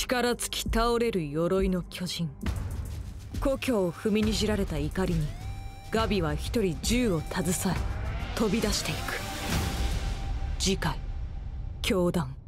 力尽き倒れる鎧の巨人。故郷を踏みにじられた怒りにガビは一人銃を携え飛び出していく。次回教団。